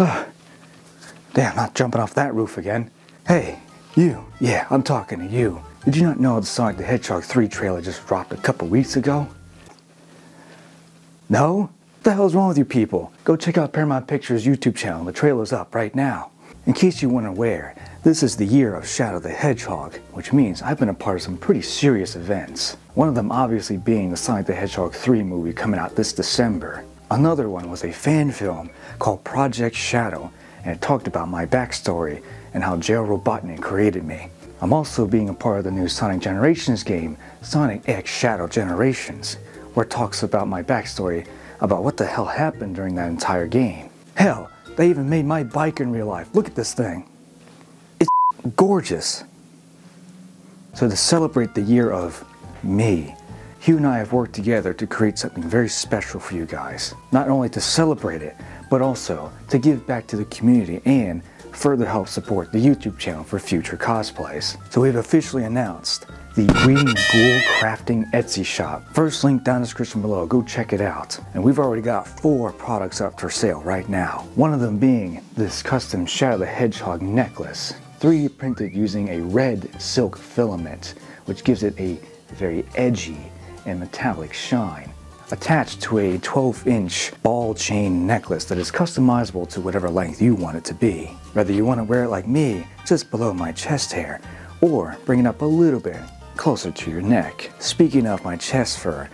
Damn, not jumping off that roof again. Hey, you. Yeah, I'm talking to you. Did you not know the Sonic the Hedgehog 3 trailer just dropped a couple weeks ago? No? What the hell's wrong with you people? Go check out Paramount Pictures YouTube channel. The trailer's up right now. In case you weren't aware, this is the year of Shadow the Hedgehog, which means I've been a part of some pretty serious events. One of them obviously being the Sonic the Hedgehog 3 movie coming out this December. Another one was a fan film called Project Shadow, and it talked about my backstory and how Gerald Robotnik created me. I'm also being a part of the new Sonic Generations game, Sonic X Shadow Generations, where it talks about my backstory about what the hell happened during that entire game. Hell, they even made my bike in real life. Look at this thing. It's gorgeous. So to celebrate the year of me, Hugh and I have worked together to create something very special for you guys. Not only to celebrate it, but also to give back to the community and further help support the YouTube channel for future cosplays. So we've officially announced the Green Ghoul Crafting Etsy shop. First link down in the description below, go check it out. And we've already got four products up for sale right now. One of them being this custom Shadow the Hedgehog necklace, 3D printed using a red silk filament, which gives it a very edgy and metallic shine attached to a 12 inch ball chain necklace that is customizable to whatever length you want it to be. Whether you want to wear it like me, just below my chest hair, or bring it up a little bit closer to your neck. Speaking of my chest fur,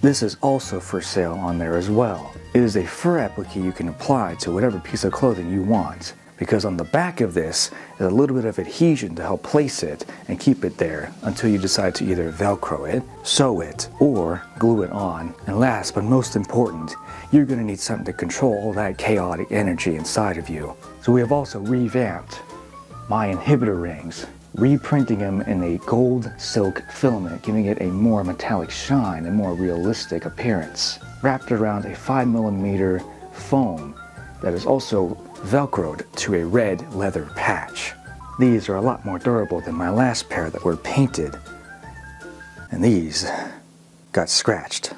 this is also for sale on there as well. It is a fur applique you can apply to whatever piece of clothing you want because on the back of this is a little bit of adhesion to help place it and keep it there until you decide to either velcro it, sew it, or glue it on. And last but most important, you're going to need something to control all that chaotic energy inside of you. So we have also revamped my inhibitor rings, reprinting them in a gold silk filament, giving it a more metallic shine and more realistic appearance. Wrapped around a 5mm foam that is also velcroed to a red leather patch. These are a lot more durable than my last pair that were painted. And these got scratched.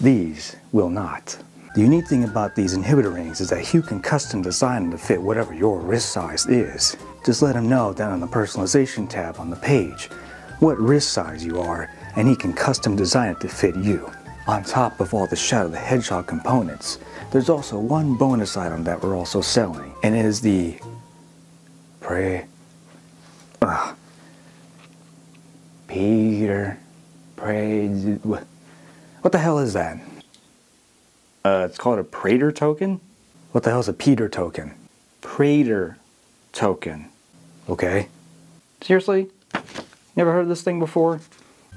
These will not. The unique thing about these inhibitor rings is that you can custom design them to fit whatever your wrist size is. Just let him know down in the personalization tab on the page what wrist size you are and he can custom design it to fit you. On top of all the Shadow the Hedgehog components, there's also one bonus item that we're also selling, and it is the pray. Uh, Peter, pray. What the hell is that? Uh, it's called a Praetor token. What the hell is a Peter token? Praetor token. Okay. Seriously? Never heard of this thing before?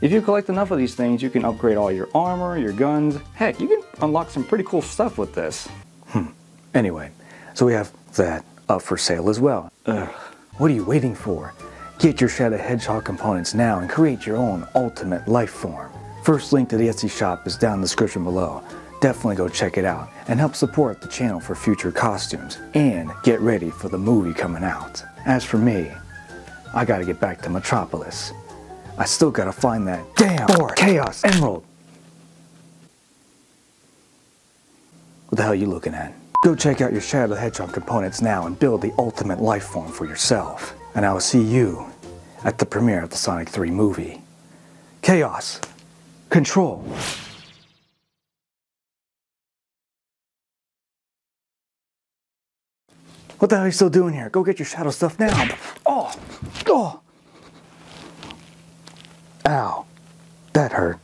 If you collect enough of these things, you can upgrade all your armor, your guns. Heck, you can unlock some pretty cool stuff with this. Hmm. Anyway, so we have that up for sale as well. Ugh. What are you waiting for? Get your Shadow Hedgehog components now and create your own ultimate life form. First link to the Etsy shop is down in the description below. Definitely go check it out and help support the channel for future costumes and get ready for the movie coming out. As for me, I gotta get back to Metropolis. I still gotta find that damn or Chaos Emerald. What the hell are you looking at? Go check out your Shadow the Hedgehog components now and build the ultimate life form for yourself. And I will see you at the premiere of the Sonic 3 movie. Chaos. Control. What the hell are you still doing here? Go get your shadow stuff now. Oh, oh. Ow, that hurt.